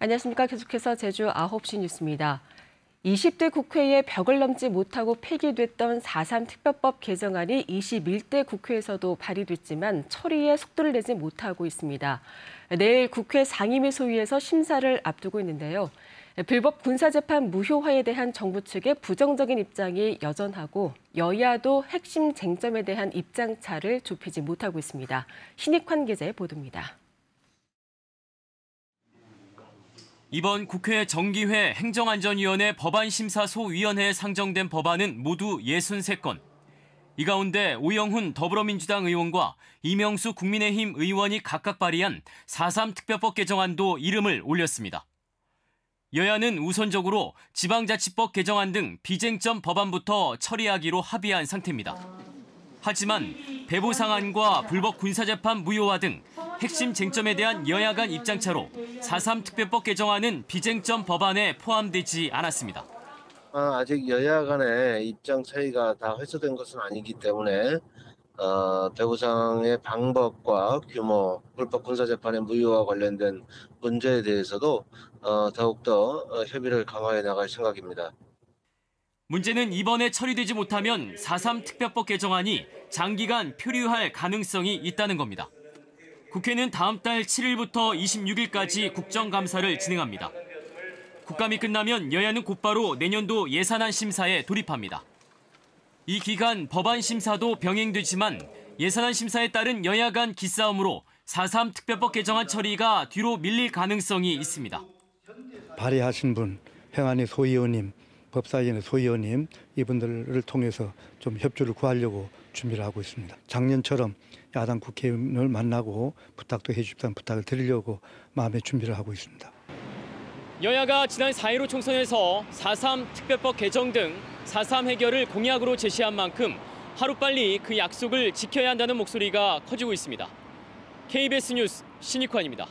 안녕하십니까. 계속해서 제주 9시 뉴스입니다. 20대 국회에 벽을 넘지 못하고 폐기됐던 4.3 특별법 개정안이 21대 국회에서도 발의됐지만 처리에 속도를 내지 못하고 있습니다. 내일 국회 상임위 소위에서 심사를 앞두고 있는데요. 불법 군사재판 무효화에 대한 정부 측의 부정적인 입장이 여전하고 여야도 핵심 쟁점에 대한 입장차를 좁히지 못하고 있습니다. 신익환 기자의 보도입니다. 이번 국회 정기회 행정안전위원회 법안심사소위원회에 상정된 법안은 모두 63건. 이 가운데 오영훈 더불어민주당 의원과 이명수 국민의힘 의원이 각각 발의한 4.3 특별법 개정안도 이름을 올렸습니다. 여야는 우선적으로 지방자치법 개정안 등 비쟁점 법안부터 처리하기로 합의한 상태입니다. 하지만 배보상안과 불법 군사재판 무효화 등 핵심 쟁점에 대한 여야 간 입장차로 4.3 특별법 개정안은 비쟁점 법안에 포함되지 않았습니다. 아, 아직 여야 간의 입장 차이가 다 해소된 것은 아니기 때문에 어, 배우상의 방법과 규모, 불법 군사재판의 무효와 관련된 문제에 대해서도 어, 더욱더 어, 협의를 강화해 나갈 생각입니다. 문제는 이번에 처리되지 못하면 4.3 특별법 개정안이 장기간 표류할 가능성이 있다는 겁니다. 국회는 다음 달 7일부터 26일까지 국정감사를 진행합니다. 국감이 끝나면 여야는 곧바로 내년도 예산안 심사에 돌입합니다. 이 기간 법안 심사도 병행되지만 예산안 심사에 따른 여야 간 기싸움으로 4.3 특별법 개정안 처리가 뒤로 밀릴 가능성이 있습니다. 발의하신 분, 행안위 소위원님, 법사위원회 소위원님 이분들을 통해서 좀 협조를 구하려고 준비를 하고 있습니다. 작년처럼 야당 국회의원을 만나고 부탁도 해주십사는 부탁을 드리려고 마음의 준비를 하고 있습니다. 여야가 지난 4.15 총선에서 4.3 특별법 개정 등 4.3 해결을 공약으로 제시한 만큼 하루빨리 그 약속을 지켜야 한다는 목소리가 커지고 있습니다. KBS 뉴스 신익환입니다.